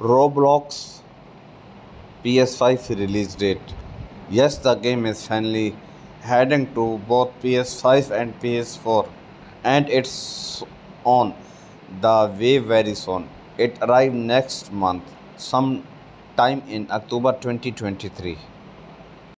Roblox PS5 release date. Yes, the game is finally heading to both PS5 and PS4 and it's on the way very soon. It arrived next month, sometime in October 2023.